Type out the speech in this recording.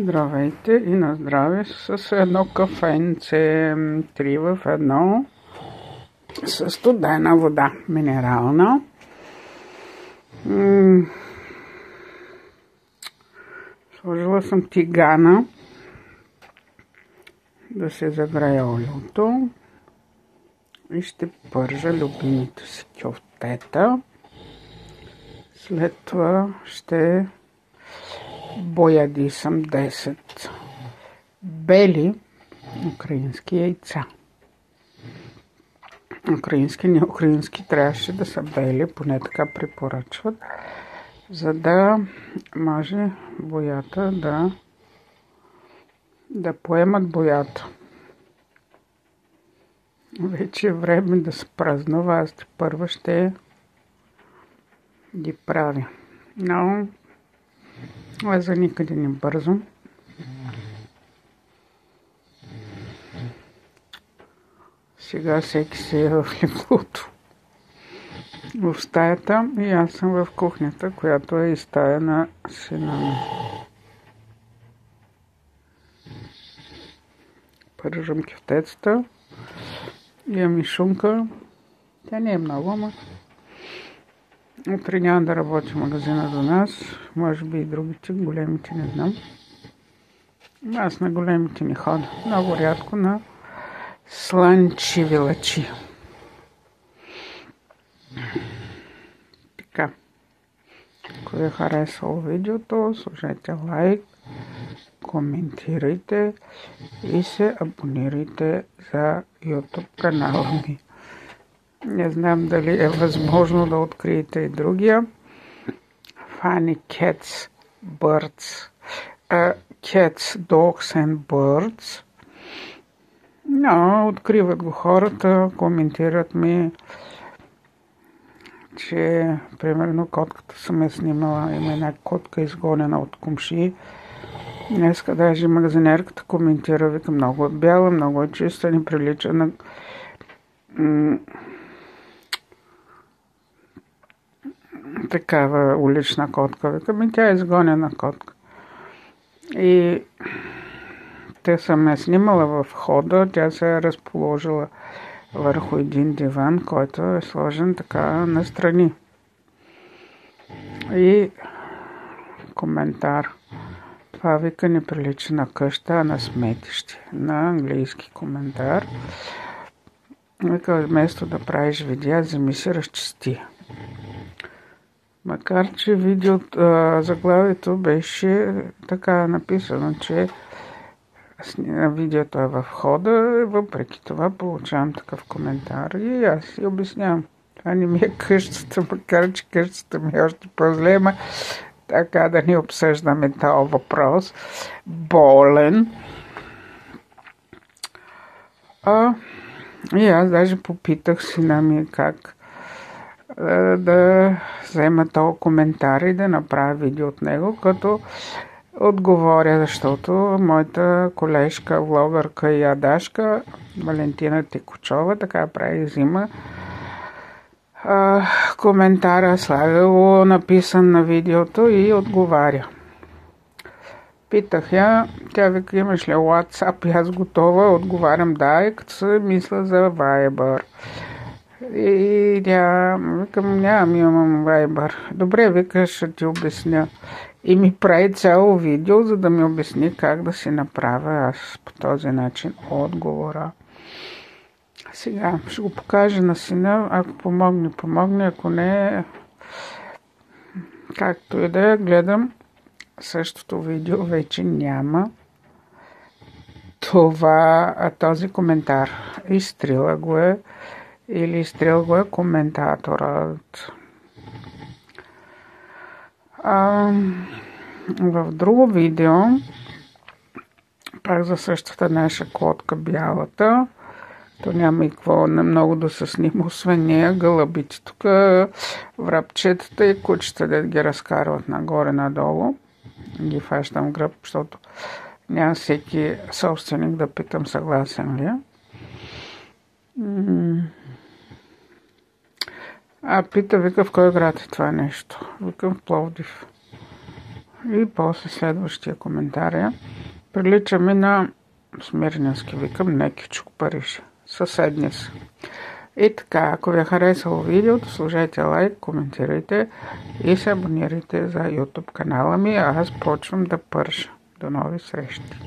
Здравейте и на здраве с едно кафенце, три в едно, с студена вода, минерална. Сложила съм тигана да се загрее олиото и ще пържа любимите си кюфтета. След това ще бояди съм 10 бели украински яйца. Украински, не украински, трябваше да са бели, поне така препоръчват, за да може боята да, да поемат боята. Вече е време да се празнува, аз първо ще ги правя. Но аз за никъде не бързам. Сега всеки се е в леглото. В стаята и аз съм в кухнята, която е и стая на сина ми. Пържам кефтецата. Имам и шунка. Тя не е много, ама Утре няма да работи магазина до нас. Може би и другите, големите не знам. Аз на големите не хода. Много рядко на слънчеви лъчи. Така. Ако ви е харесало видеото, служете лайк, коментирайте и се абонирайте за YouTube канала ми. Не знам дали е възможно да откриете и другия. Funny Cats Birds. Uh, cats, Dogs and Birds. Но откриват го хората, коментират ми, че примерно котката съм я снимала, има една котка изгонена от комши. Днеска даже магазинерката коментира, вика много е бяла, много е чиста, не прилича на такава улична котка. Вика, ми тя е изгонена котка. И те са ме снимала в хода, тя се е разположила върху един диван, който е сложен така настрани. И коментар. Това вика не прилича на къща, а на сметище. На английски коментар. Вика, вместо да правиш видео, вземи си разчисти. Макар, че видеото, заглавието беше така написано, че видеото е в хода, въпреки това получавам такъв коментар и аз си обяснявам. Това не ми е къщата, макар че къщата ми е още по-зле, така да не обсъждаме този въпрос. Болен. А, и аз даже попитах сина ми как да взема този коментар и да направя видео от него, като отговоря, защото моята колежка, влогърка и адашка, Валентина Текучова, така прави взима а, коментара, слага написан на видеото и отговаря. Питах я, тя вика, имаш ли WhatsApp? И аз готова, отговарям да, и като се мисля за Viber. И тя, викам, нямам, имам Viber. Добре, вика, ще ти обясня. И ми прави цяло видео, за да ми обясни как да си направя аз по този начин отговора. Сега ще го покажа на сина. Ако помогне, помогне. Ако не, както и да я гледам, същото видео вече няма това, този коментар. Изтрила го е или изтрил го е коментаторът. А, в друго видео, пак за същата наша котка бялата, то няма и какво много да се снима, освен нея, гълъбите тук, врабчетата и кучета, да ги разкарват нагоре-надолу. Ги фащам гръб, защото няма всеки собственик да питам съгласен ли е. А пита, вика, в кой град е това нещо? Викам в Пловдив. И после следващия коментар е Прилича ми на Смирненски, викам, не Кичук Париж. Съседни са. И така, ако ви е харесало видеото, сложете лайк, коментирайте и се абонирайте за YouTube канала ми, аз почвам да пърша. До нови срещи!